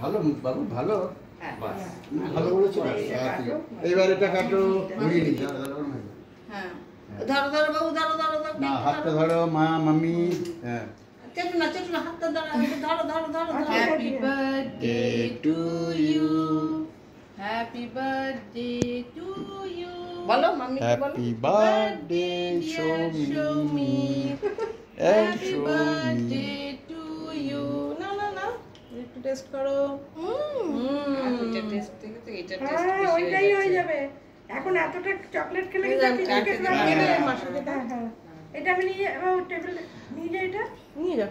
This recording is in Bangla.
ভালো বাবু ভালো। হ্যাঁ। বাস। ভালো বলেছ। এইবার এটা কাটো ঘুরিয়ে নিই হ্যাঁ। ধরো ধরো বাবু ধরো ধরো ধরো না হাতটা ধরো। মা মামি হ্যাঁ। চেটু না চেটু না হাতটা ধরো ধরো ধরো ধরো happy birthday to you happy birthday to you বলো মাম্মি বলো। Happy birthday show me and happy show me একটু টেস্ট করো। এটা টেস্ট থেকে তো এটা টেস্ট হ্যাঁ ওইটাই হয়ে যাবে। এখন এতটা চকলেট খেলে। হ্যাঁ, হ্যাঁ। এটা আমি নিয়ে টেবিল নিয়ে যাই এটা। নিয়ে যাও।